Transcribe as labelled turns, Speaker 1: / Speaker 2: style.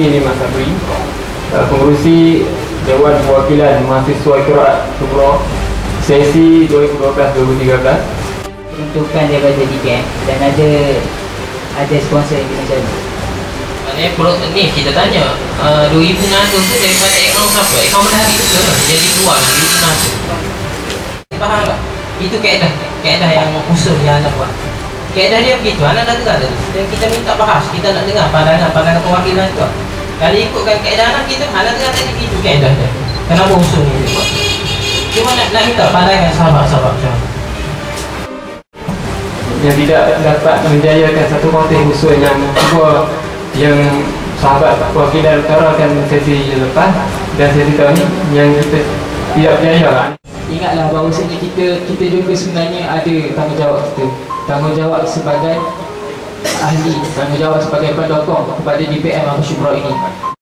Speaker 1: ini Mas Sabri uh, Pengurusi Dewan Perwakilan Mahasiswa Kira Subro Sesi 2012-2013
Speaker 2: peruntukan daripada DPM dan ada ada sponsor yang kita cari.
Speaker 3: Maknanya pro, ni kita tanya uh, 2016 tu daripada akaun siapa? Akaun menari tu ke? Jadi keluar 2016 Faham tak? Itu kaedah Kaedah yang usul yang anda buat Kaedah dia begitu, anda dah dengar tadi Dan kita minta bahas, kita nak dengar pandangan-pandangan perwakilan tu Kalau ikutkan kaedah anak kita, anda dengar tadi begitu kaedah dia Kenapa usul ni dia buat? Cuma nak, nak minta pandangan sahabat-sahabat macam mana?
Speaker 1: yang tidak dapat menjayakan satu konteks usul yang kedua yang sahabat perwakilan utarakan sesi lepas dan sesi tahun ini yang kita tidak berjaya lah.
Speaker 2: Ingatlah bahawasanya kita kita juga sebenarnya ada tanggungjawab kita. Tanggungjawab sebagai ahli, tanggungjawab sebagai pendokong kepada DPM Abu Syubra ini.